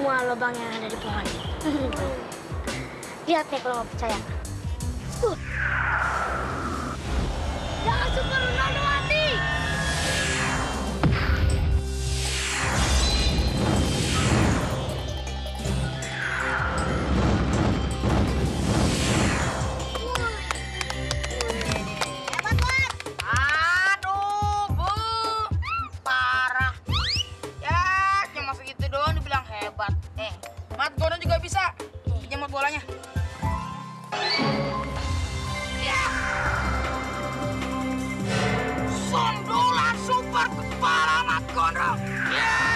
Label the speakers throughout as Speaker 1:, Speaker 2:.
Speaker 1: semua lubang yang ada di pohon. Lihat nih kalau nggak percaya. Uh. Jangan super Ronaldo!
Speaker 2: Berpalamat gondrong! Yeah!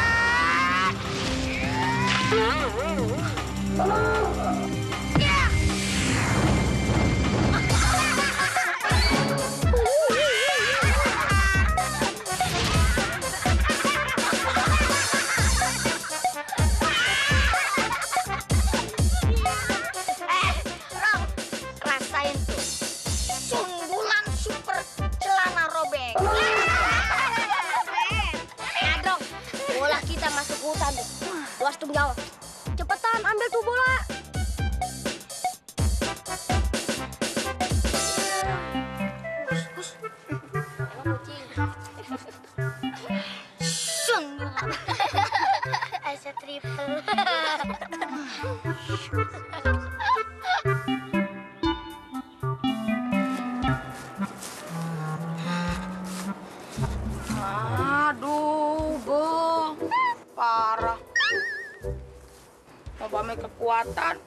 Speaker 2: kekuatan.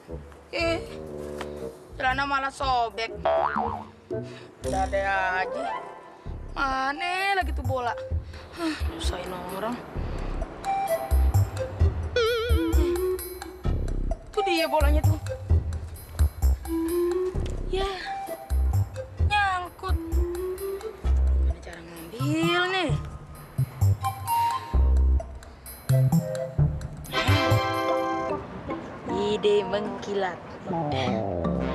Speaker 2: Eh celana malah sobek. Ada aja. Mana lagi tuh bola? Hah, orang. Hmm. Tuh dia bolanya tuh. Ya nyangkut. Gimana cara ngambil nih? ide mengkilat.
Speaker 3: Oh.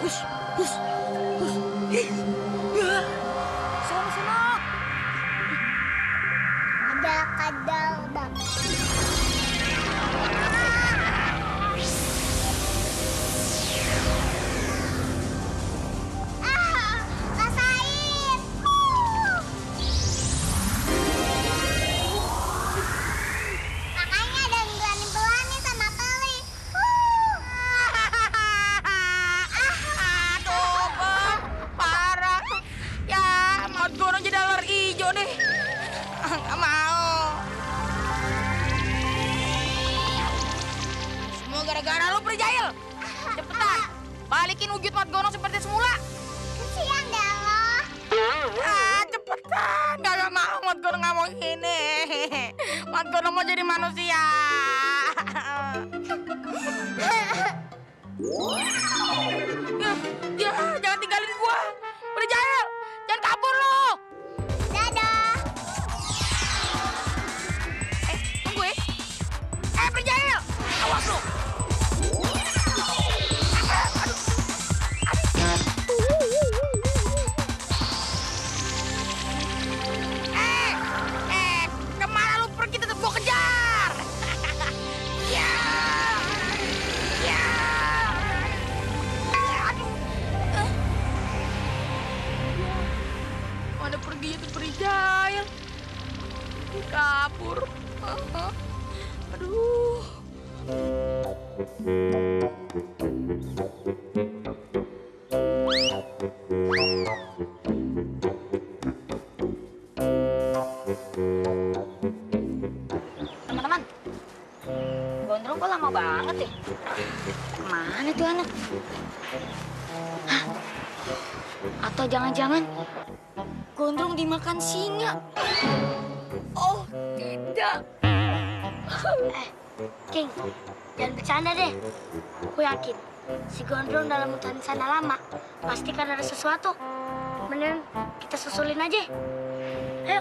Speaker 3: 不许
Speaker 2: ngomong
Speaker 3: ini
Speaker 2: eh. waktu mau jadi manusia. Ya, ya, ya, Ke mana tuh anak? Hah? Atau jangan-jangan gondrong dimakan singa? Oh, tidak.
Speaker 1: Eh, King, jangan bercanda deh. Aku yakin si Gondrong dalam hutan sana lama pasti kan ada sesuatu. Mending kita susulin aja. Ayo.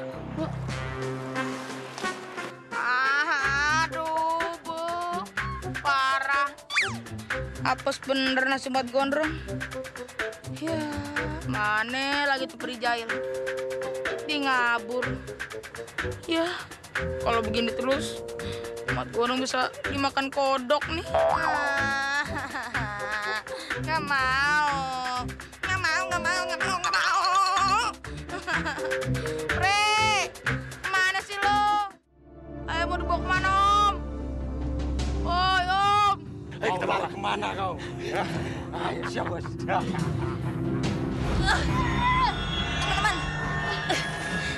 Speaker 2: Apes bener nasi buat gondrong. Ya, mana lagi tuh peri jahil. Dia ngabur. Ya, kalau begini terus, mat gondrong bisa dimakan kodok nih. Nggak mau. Nggak mau, nggak mau, nggak mau, nggak mau. Pre, mana sih lo? Ayo mau dibawa ke mana om.
Speaker 4: Eh, kita lari ke mana kau? Ya. Ayo, siap, bos. Ya.
Speaker 2: Teman-teman,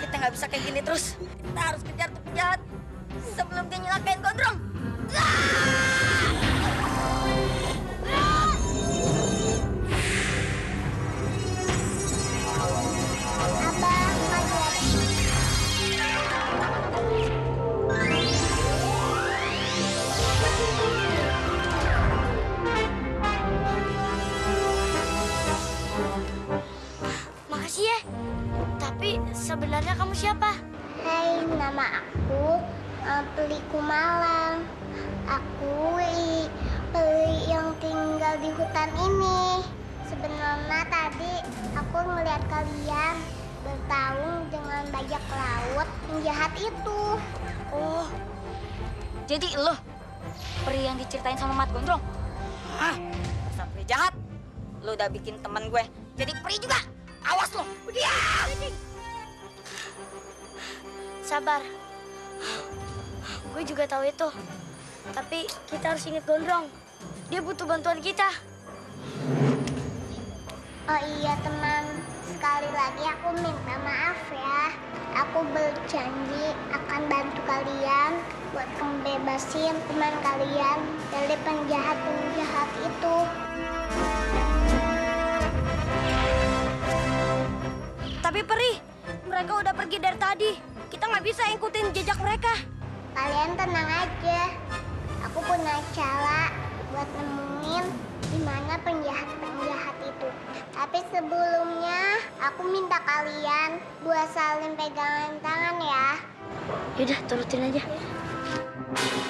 Speaker 2: kita nggak bisa kayak gini terus. Kita harus kejar tuh penjahat sebelum dia nyelakain gondrong.
Speaker 3: Abang, Peli Kumalang. Aku i- peli yang tinggal di hutan ini. Sebenarnya tadi aku ngeliat kalian bertarung dengan bajak laut yang jahat itu.
Speaker 2: Oh, jadi lo peri yang diceritain sama Mat Gondrong? Hah? Dasar peri jahat. Lo udah bikin teman gue jadi peri juga. Awas lo. Dia.
Speaker 1: Sabar. Gue juga tahu itu. Tapi kita harus ingat Gondrong. Dia butuh bantuan kita.
Speaker 3: Oh iya teman, sekali lagi aku minta maaf ya. Aku berjanji akan bantu kalian buat membebasin teman kalian dari penjahat-penjahat itu.
Speaker 1: Tapi Peri, mereka udah pergi dari tadi. Kita nggak bisa ikutin jejak mereka.
Speaker 3: Kalian tenang aja. Aku punya cara buat nemuin di mana penjahat-penjahat itu. Tapi sebelumnya aku minta kalian buat saling pegangan tangan ya.
Speaker 1: Yaudah, turutin aja.
Speaker 3: Siap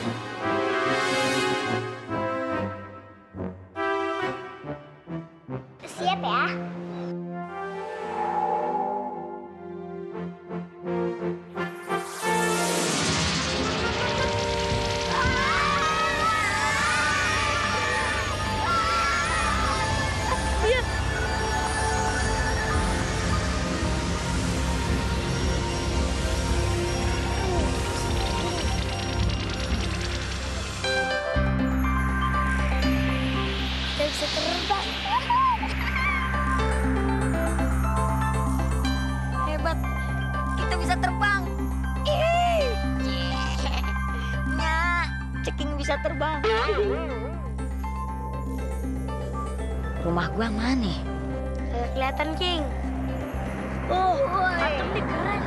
Speaker 2: terbang. Rumah gua mana?
Speaker 1: Kayak kelihatan, King. Oh, patung nih keren.